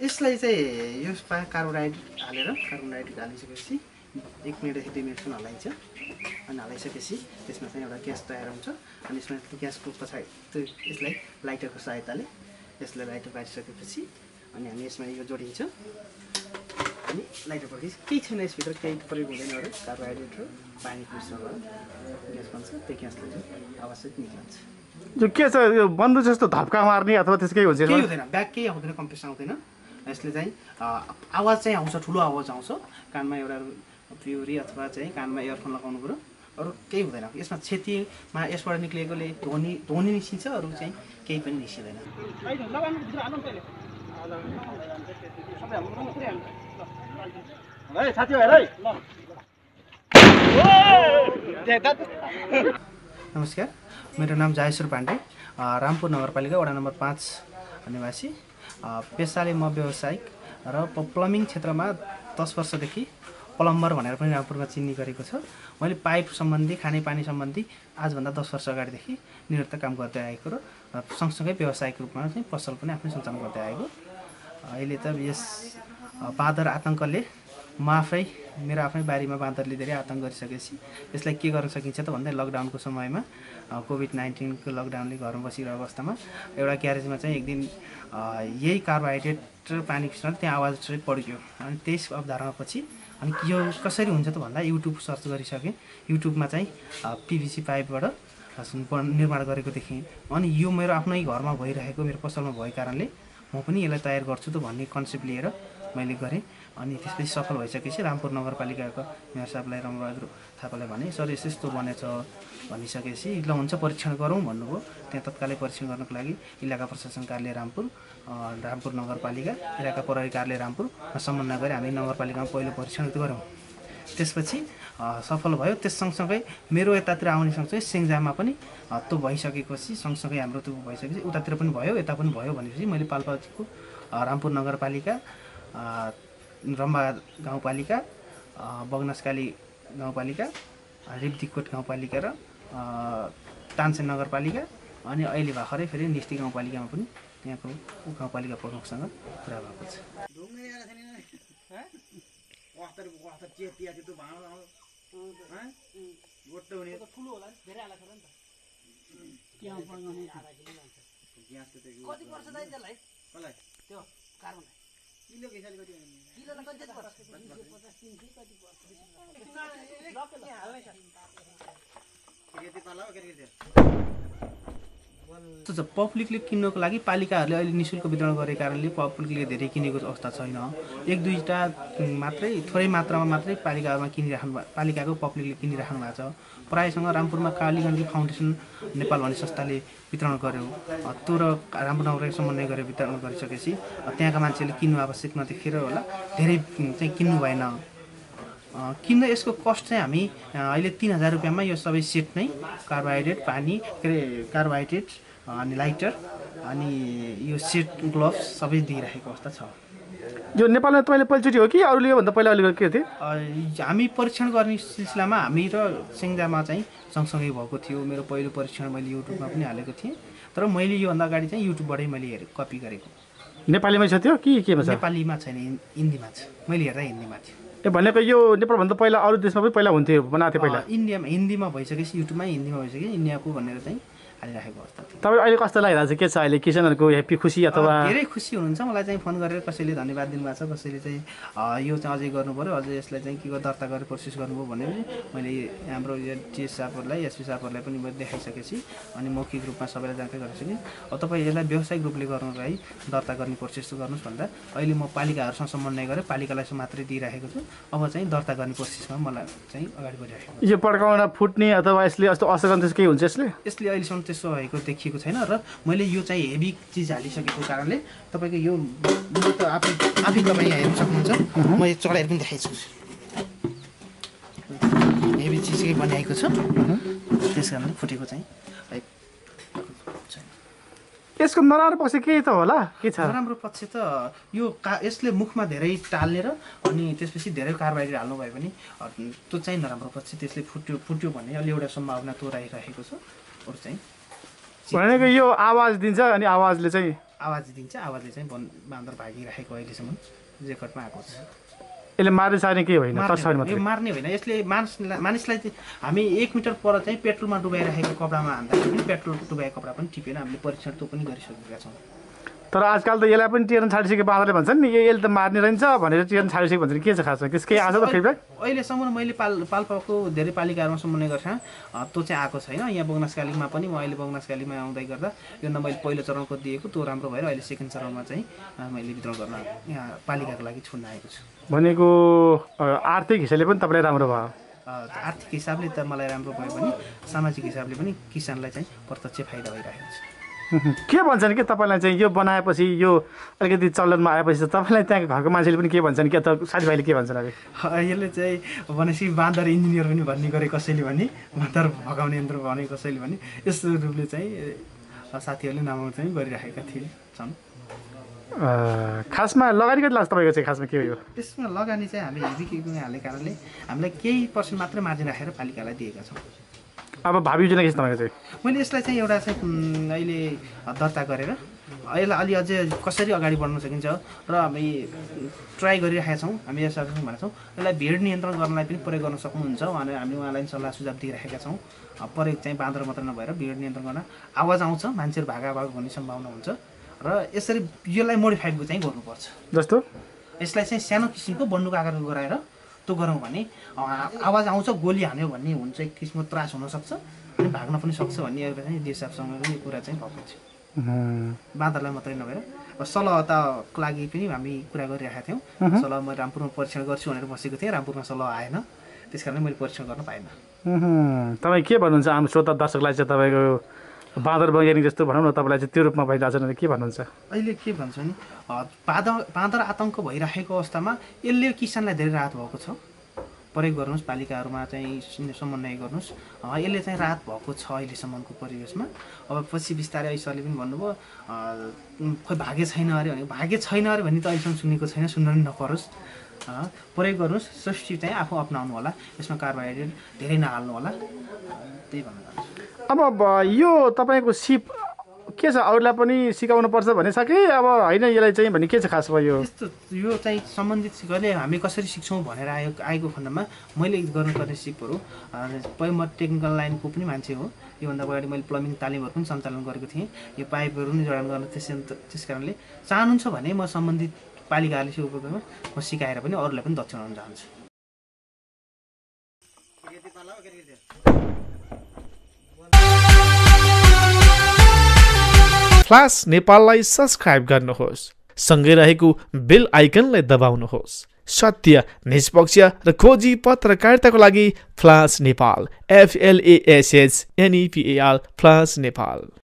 यसलाई चाहिँ यो कार्बोहाइड्रेट हालेर कार्बोहाइड्रेट हालिसकेपछि एक मिनटदेखि दुई मिनटसम्म हल्लाइन्छ अनि हल्लाइसकेपछि त्यसमा चाहिँ एउटा ग्यास तयार हुन्छ अनि यसमा ग्यासको पछाडि त्यो यसलाई लाइटरको सहायताले यसलाई लाइटर पारिसकेपछि अनि हामी यसमा यो जोडिन्छ। अनि लाइटर पड्कि केही छैन यसभित्र केही प्रयोग हुँदैन अरू। कार्बोहाइड्रेट र पानीको मिश्रण ग्यास बन्छ त्यो ग्यासले चाहिँ निक्लन्छ यो के छ? यो बन्दुक जस्तो धप्का मार्ने अथवा त्यस्तो केही हुन्छ केही यसमा? हुँदैन। ब्याग केही आउँदैन कम्प्रेस आउँदैन। यसले चाहिँ आवाज चाहिँ आउँछ ठुलो आवाज आउँछ। कानमा एउटा प्युरी अथवा चाहिँ कानमा इयरफोन लगाउनु पऱ्यो। अरू केही हुँदैन। यसमा क्षतिमा यसबाट निक्लिएकोले ध्वनि ध्वनि निस्किन्छ अरू चाहिँ केही पनि निस्किँदैन। नमस्कार। मेरो नाम जायश्वर पाण्डे रामपुर नगरपालिका वडा नम्बर पाँच निवासी। पेसाले म व्यावसायिक र प्लम्बिङ क्षेत्रमा दस वर्षदेखि प्लम्बर भनेर पनि रामपुरमा चिन्ने गरेको छ। मैले पाइप सम्बन्धी खानेपानी सम्बन्धी आजभन्दा दस वर्ष अगाडिदेखि निरन्तर काम गर्दै आएको र सँगसँगै व्यावसायिक रूपमा चाहिँ पसल पनि आफै सञ्चालन गर्दै आएको। अहिले त यस बाँदर आतङ्कले म आफै मेरो आफ्नै बारीमा बाँदरले धेरै आतङ्क गरिसकेपछि यसलाई के गर्न सकिन्छ त भन्दा लकडाउनको समयमा कोभिड नाइन्टिनको लकडाउनले घरमा बसिरहेको अवस्थामा एउटा ग्यारेजमा चाहिँ एक दिन यही कार्बोहाइड्रेट र पानी मिश्रण त्यहाँ आवाज चाहिँ पड्क्यो। अनि त्यस अवधारणापछि अनि यो कसरी हुन्छ त भन्दा युट्युब सर्च गरिसकेँ। युट्युबमा चाहिँ पिभिसी पाइपबाट निर्माण गरेको देखेँ अनि यो मेरो आफ्नै घरमा भइरहेको मेरो पसलमा भएको कारणले म पनि यसलाई तयार गर्छु त भन्ने कन्सेप्ट लिएर मैले गरेँ। अनि त्यसपछि सफल भइसकेपछि रामपुर नगरपालिकाको मेयर साहबलाई रमबहादुर थापालाई भने सर यस्तो यस्तो बनेछ भनिसकेपछि ल हुन्छ परीक्षण गरौँ भन्नुभयो। त्यहाँ तत्कालै परीक्षण गर्नको लागि इलाका प्रशासन कार्यालय रामपुर रामपुर नगरपालिका इलाका प्रहरी कार्यालय रामपुरमा समन्वय गरी हामी नगरपालिकामा पहिलो परीक्षण गऱ्यौँ। त्यसपछि सफल भयो। त्यस सँगसँगै मेरो यतातिर आउने सँगसँगै सेङ्जामा पनि त्यो भइसकेपछि सँगसँगै हाम्रो त्यो भइसकेपछि उतातिर पनि भयो यता पनि भयो भनेपछि मैले पाल्पाको रामपुर नगरपालिका रम्बा गाउँपालिका बगनसकाली गाउँपालिका अ, रिब्दीकोट गाउँपालिका र तानसेन नगरपालिका अनि अहिले भर्खरै फेरि निस्टी गाउँपालिकामा पनि त्यहाँको गाउँपालिका प्रमुखसँग कुरा भएको छ। त्यो चाहिँ पब्लिकले किन्नको लागि पालिकाहरूले अहिले नि शुल्क वितरण गरेको कारणले पब्लिकले धेरै किनेको अवस्था छैन। एक दुईवटा मात्रै थोरै मात्रामा मात्रै पालिकामा किनिराख्नु पालिकाको पब्लिकले किनिराख्नु भएको छ। प्रायसँग रामपुरमा कालीगण्डी फाउन्डेसन नेपाल भन्ने संस्थाले वितरण गर्यो। त्यो र रामपुर नगरपालिका समन्वय गरेर वितरण गरिसकेपछि त्यहाँका मान्छेले किन्नु आवश्यक नदेखेर होला धेरै चाहिँ किन्नु भएन। किन्दा यसको कस्ट चाहिँ हामी अहिले तिन हजार रुपियाँमा यो सबै सेट नै कार्बोहाइड्रेट पानी के अरे कार्बोहाइड्रेट अनि लाइटर अनि यो सेट ग्लोभ्स सबै दिइराखेको अवस्था छ। यो नेपालमा तपाईँले पहिलोचोटि हो कि अरूले योभन्दा पहिला अलिक के थियो? हामी परीक्षण गर्ने सिलसिलामा हामी र सेङ्जामा चाहिँ सँगसँगै भएको थियो। मेरो पहिलो परीक्षण मैले युट्युबमा पनि हालेको थिएँ। तर मैले योभन्दा अगाडि चाहिँ युट्युबबाटै मैले हेरेँ कपी गरेको। नेपालीमै छ त्यो कि केमा छ? नेपालीमा छैन हिन्- हिन्दीमा छ। मैले हेर्दा हिन्दीमा थियो। ए भनेको यो नेपालभन्दा पहिला अरू देशमा पनि पहिला हुन्थ्यो बनाएको थियो पहिला? इन्डियामा हिन्दीमा भइसकेपछि युट्युबमा हिन्दीमा भइसकेपछि इन्डियाको भनेर चाहिँ। हालिराखेको अवस्था थियो तपाईँ अहिले कस्तो लागिरहेको छ? के छ अहिले? किसानहरूको ह्याप्पी खुसी अथवा धेरै खुसी हुनुहुन्छ। मलाई चाहिँ फोन गरेर कसैले धन्यवाद दिनुभएको छ कसैले चाहिँ यो चाहिँ अझै गर्नु पऱ्यो अझै यसलाई चाहिँ के गर्नु दर्ता गरेर प्रोसेस गर्नुभयो भने मैले हाम्रो यो टिएस साहबहरूलाई एसपी साहबहरूलाई पनि मैले देखाइसकेपछि अनि मौखिक रूपमा सबैलाई जानकारी गराइसकेँ अब तपाईँ यसलाई व्यावसायिक रूपले लागि दर्ता गर्ने प्रोसेस गर्नुहोस् भन्दा अहिले म पालिकाहरूसँग समन्वय गरेर पालिकालाई मात्रै दिइराखेको छु। अब चाहिँ दर्ता गर्ने प्रोसेसमा मलाई चाहिँ अगाडि बढिराखेको छु। यो पड्काउन फुट्ने अथवा यसले यस्तो असर केही हुन्छ यसले? यसले अहिलेसम्म त्यसो भएको देखिएको छैन र मैले यो चाहिँ हेभी चिज हालिसकेको कारणले तपाईँको यो त आफै आफै तपाईँ यहाँ हेर्नु सक्नुहुन्छ। म यो चढाएर पनि देखाइछु हेभी चिजकै बनाएको छ। त्यस कारणले फुटेको चाहिँ। यसको नराम्रो पक्ष के त होला? के छ? नराम्रो पक्ष त यो का यसले मुखमा धेरै टाल्ने र अनि त्यसपछि धेरै कार्बोहाइड्रेट हाल्नुभयो भने अ, त्यो चाहिँ नराम्रो पक्ष। त्यसले फुट्यो फुट्यो भन्ने अलि एउटा सम्भावना तोराइरहेको छ। अरू चाहिँ भनेको यो आवाज दिन्छ अनि आवाजले चाहिँ आवाज दिन्छ आवाजले चाहिँ वन बाँदर भागिराखेको अहिलेसम्म रेकर्डमा आएको छ। यसले मार्ने सार्ने केही होइन यो मार्ने होइन। यसले मानिसलाई मानिसलाई चाहिँ हामी एक मिटर पर चाहिँ पेट्रोलमा डुबाइराखेको कपडामा हान्दाखेरि पनि पेट्रोल डुबाएको कपडा पनि टिपेन हामीले परीक्षण त्यो पनि गरिसकेका छौँ। तर आजकल त यसलाई पनि टेर्न छाडिसके बाँदरले भन्छन् नि यो यसले त मार्ने रहन्छ भनेर टेर्न छाडिसके भन्छ के छ खासमा? त्यस केही आएको छ त फिडब्याक अहिलेसम्म मैले पाल पाल्पाको धेरै पालिकाहरूमा सम्बन्ध गर्छ। त्यो चाहिँ आएको छैन। यहाँ बगनासकालीमा पनि म अहिले बगनासकालीमा आउँदै गर्दा योभन्दा मैले पहिलो चरणको दिएको त्यो राम्रो भएर अहिले सेकेन्ड चरणमा चाहिँ मैले वितरण गर्न यहाँ पालिकाको लागि छोड्न आएको छु। भनेको आर्थिक हिसाबले पनि तपाईँलाई राम्रो भयो? आर्थिक हिसाबले त मलाई राम्रो भयो भने सामाजिक हिसाबले पनि किसानलाई चाहिँ प्रत्यक्ष फाइदा भइरहेको छ। के भन्छन् कि तपाईँलाई चाहिँ यो बनाएपछि यो अलिकति चलनमा आएपछि त तपाईँलाई त्यहाँको घरको मान्छेले पनि के भन्छन्? कि त साथीभाइले के भन्छन् अब यसले चाहिँ भनेपछि बाँदर इन्जिनियर पनि भन्ने गरे कसैले भने बाँदर भगाउने यन्त्र भने कसैले भने यस्तो रूपले चाहिँ साथीहरूले नाम चाहिँ गरिराखेका थिए छन्। खासमा लगानी कति लाग्छ तपाईँको चाहिँ खासमा के हो यो? त्यसमा लगानी चाहिँ हामी हेभी किपिङ हाल्ने कारणले हामीलाई केही पर्सेन्ट मात्रै मार्जिन राखेर पालिकालाई दिएका छौँ। अब भावी योजना के छ तपाईँको चाहिँ। मैले यसलाई चाहिँ एउटा चाहिँ अहिले दर्ता गरेर यसलाई अलि अझै कसरी अगाडि बढ्न सकिन्छ र हामी ट्राई गरिरहेका छौँ हामी यसरी भनेका छौँ यसलाई भिड नियन्त्रण गर्नलाई पनि प्रयोग गर्न सक्नुहुन्छ भनेर हामी उहाँलाई पनि सल्लाह सुझाव दिइरहेका छौँ। प्रयोग चाहिँ बाँदर मात्र नभएर भिड नियन्त्रण गर्न आवाज आउँछ मान्छेहरू भागाभाग हुने सम्भावना हुन्छ र यसरी यसलाई मोडिफाइड चाहिँ गर्नुपर्छ। जस्तो? यसलाई चाहिँ सानो किसिमको बन्दुक आकारमा गराएर त्यो गरौँ भने आवाज आउँछ गोली हान्यो भन्ने हुन्छ एक किसिमको त्रास हुनसक्छ अनि भाग्न पनि सक्छ भन्ने एउटा चाहिँ देशसँग पनि यो कुरा चाहिँ भएको थियो। बाँदरलाई मात्रै नभएर। सलहताको लागि पनि हामी कुरा गरिरहेका थियौँ। सलह मैले रामपुरमा परीक्षण गर्छु भनेर बसेको थिएँ रामपुरमा सलह आएन। त्यस कारणले मैले परीक्षण गर्न पाइनँ। तपाईँ के भन्नुहुन्छ आम श्रोता दर्शकलाई चाहिँ तपाईँको बाँदर वैज्ञानिक जस्तो भनौँ न तपाईँलाई चाहिँ त्यो रूपमा भइरहेको छ भने के भन्नुहुन्छ? अहिले के भन्छ नि बाँदर बाँदर आतङ्क भइराखेको अवस्थामा यसले किसानलाई धेरै राहत भएको छ। प्रयोग गर्नुहोस् पालिकाहरूमा चाहिँ सम- समन्वय गर्नुहोस्। यसले चाहिँ राहत भएको छ अहिलेसम्मको परिवेशमा। अब पछि बिस्तारै सरले पनि भन्नुभयो खोइ भागे छैन अरे भने भागे छैन अरे भन्ने त अहिलेसम्म सुनेको छैन सुन्न पनि नपरोस्। प्रयोग गर्नुहोस् सब्सिडी चाहिँ आफू अप्नाउनु होला यसमा कार्बोहाइड्रेट धेरै नहाल्नु होला त्यही भन्न चाहन्छु। अब यो तपाईँको सिप के छ अरूलाई पनि सिकाउनु पर्छ भने सके? अब होइन यसलाई चाहिँ भने के छ खास भयो? यो यस्तो यो चाहिँ सम्बन्धित सिकले हामी कसरी सिक्छौँ भनेर आयो आएको खण्डमा मैले गर्नुपर्ने सिपहरू। पहिले म टेक्निकल लाइनको पनि मान्छे हो। योभन्दा अगाडि मैले प्लम्बिङ तालिमहरू पनि सञ्चालन गरेको थिएँ। यो पाइपहरू पनि जडान गर्न त्यस त्यस कारणले चाहनुहुन्छ भने म सम्बन्धित पालिकाहरूले सिकाउनुमा म सिकाएर पनि अरूलाई पनि दक्षिणाउन चाहन्छु। फ्लास नेपाललाई सब्सक्राइब गर्नुहोस्। सँगै रहेको बेल आइकनलाई दबाउनुहोस्। सत्य निष्पक्ष र खोजी पत्रकारिताको लागि flash Nepal F L A S H N E P A L flash Nepal